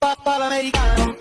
Papá americano.